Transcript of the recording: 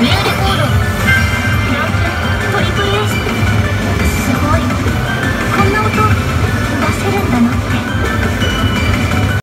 Yeah.